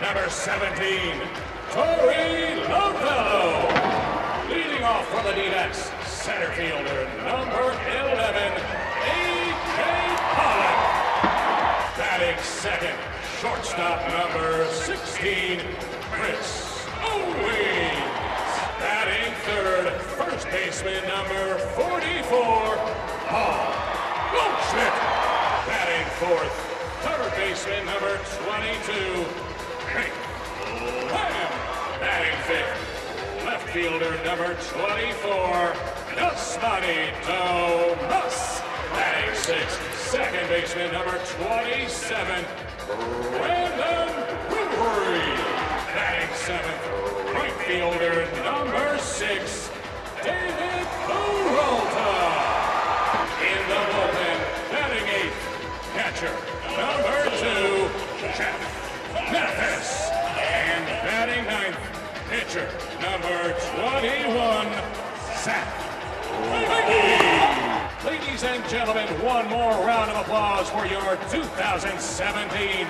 number 17, Torey Lovullo. Leading off for the D-backs, center fielder, number 11, A.J. Pollock. Batting second, shortstop number 16, Chris Owings. Batting third, first baseman number 44, Paul Goldschmidt. Batting fourth, third baseman number 22, fielder number 24, Yasmany Tomas. Batting sixth, second baseman number 27, Brandon Drury. Batting seventh, right fielder number six, David Peralta. In the bullpen, batting eighth, catcher number two, Jeff Mathis. And batting ninth, pitcher 21, Zack Ladies and gentlemen, one more round of applause for your 2017